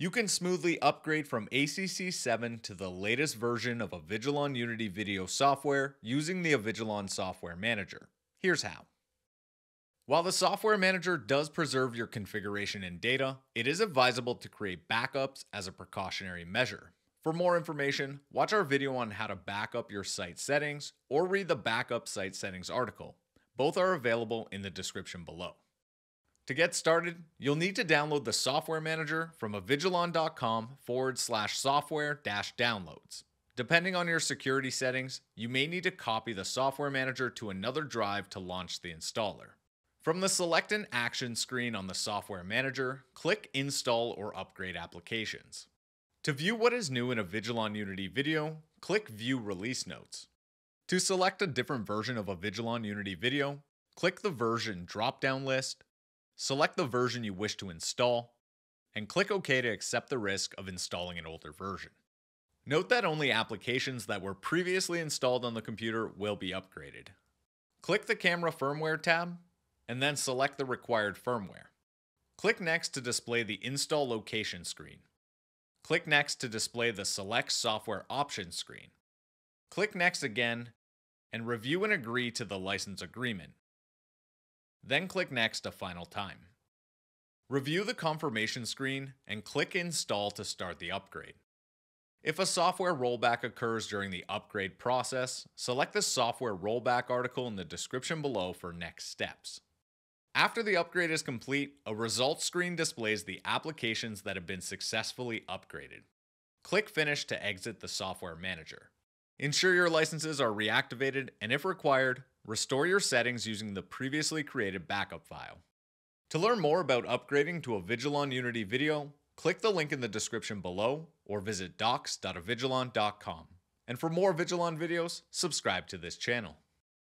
You can smoothly upgrade from ACC 7 to the latest version of Avigilon Unity video software using the Avigilon Software Manager. Here's how. While the Software Manager does preserve your configuration and data, it is advisable to create backups as a precautionary measure. For more information, watch our video on how to backup your site settings or read the Backup Site Settings article. Both are available in the description below. To get started, you'll need to download the software manager from avigilon.com forward slash software dash downloads. Depending on your security settings, you may need to copy the software manager to another drive to launch the installer. From the Select an Action screen on the software manager, click Install or Upgrade Applications. To view what is new in Avigilon Unity Video, click View Release Notes. To select a different version of Avigilon Unity Video, click the version drop-down list select the version you wish to install, and click OK to accept the risk of installing an older version. Note that only applications that were previously installed on the computer will be upgraded. Click the Camera Firmware tab, and then select the required firmware. Click Next to display the Install Location screen. Click Next to display the Select Software Options screen. Click Next again, and review and agree to the license agreement. Then click Next a final time. Review the confirmation screen and click Install to start the upgrade. If a software rollback occurs during the upgrade process, select the software rollback article in the description below for next steps. After the upgrade is complete, a results screen displays the applications that have been successfully upgraded. Click Finish to exit the software manager. Ensure your licenses are reactivated and if required, Restore your settings using the previously created backup file. To learn more about upgrading to Avigilon Unity Video, click the link in the description below or visit docs.avigilon.com. And for more Avigilon videos, subscribe to this channel.